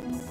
Bye.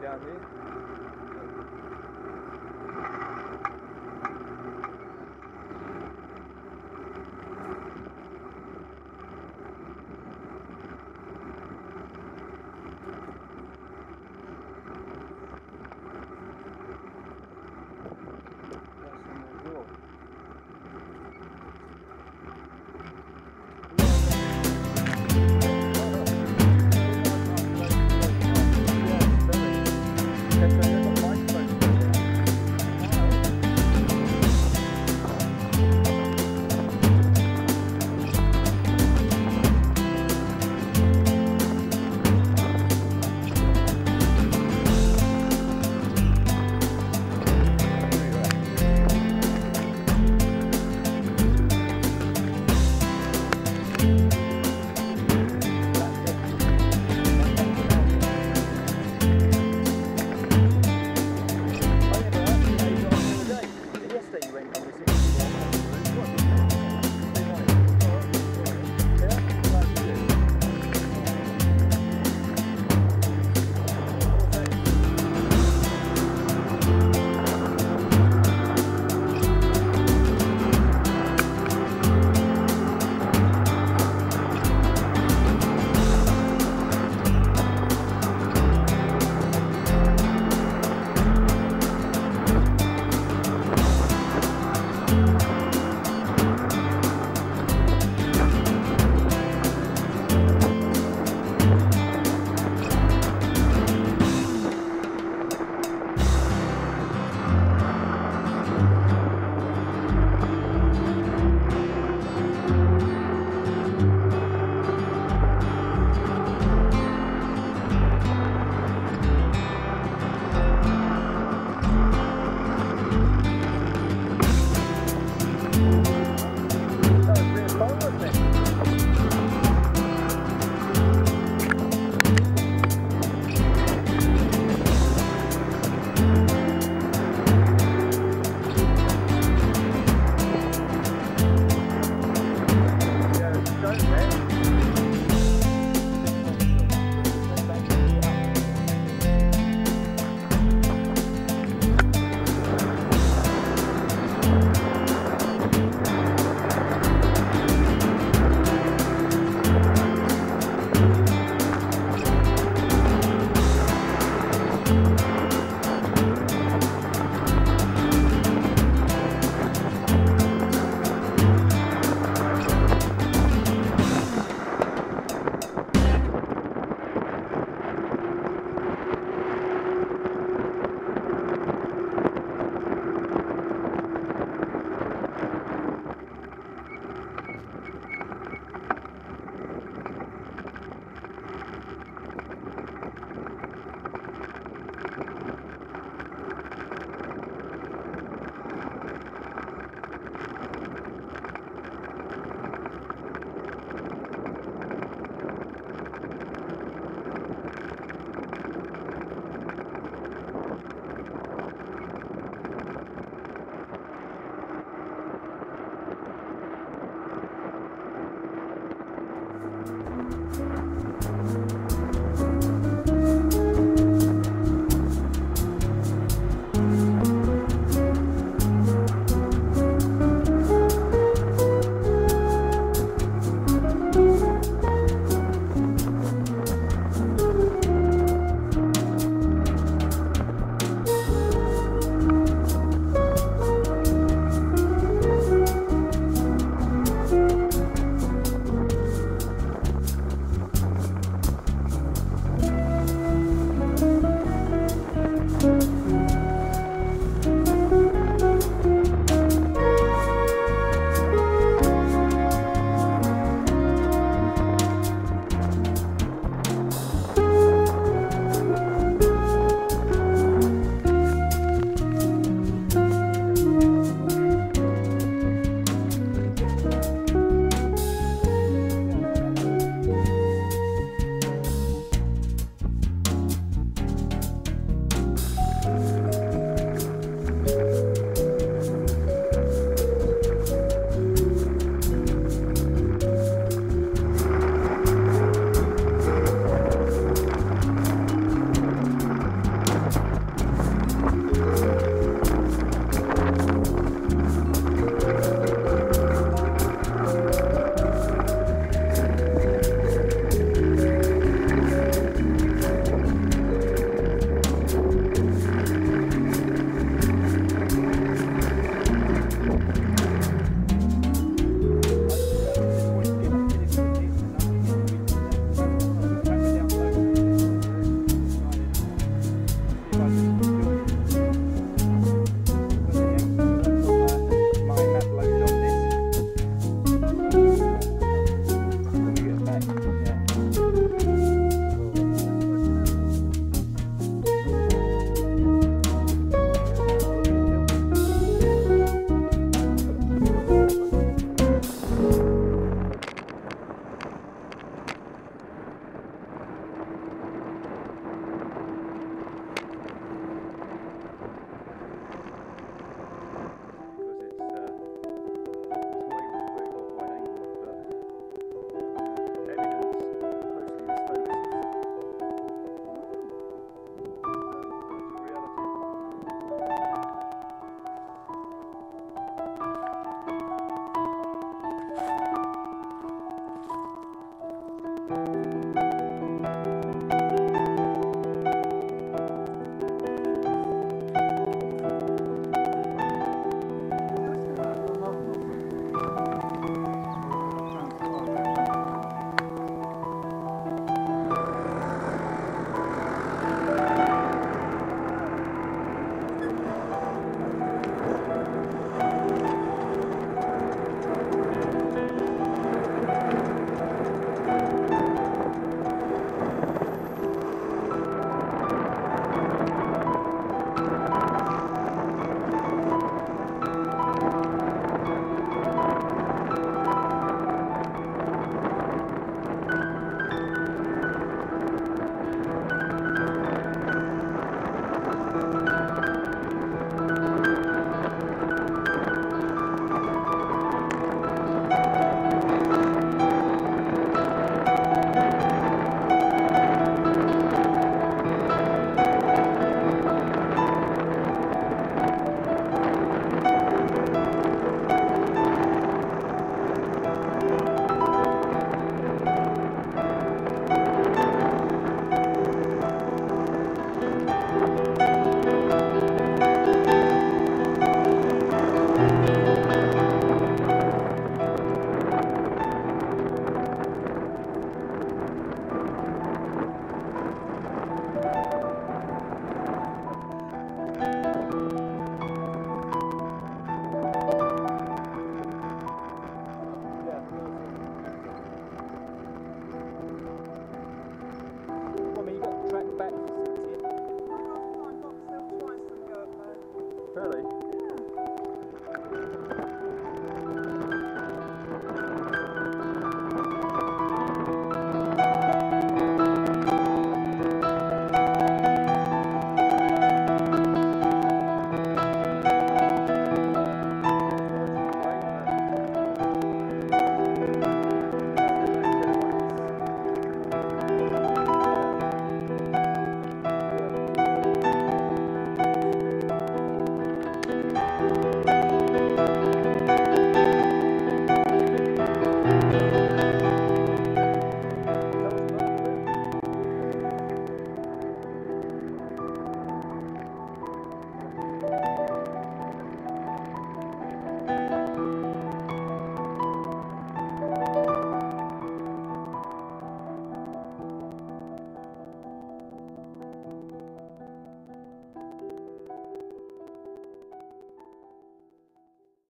dernier.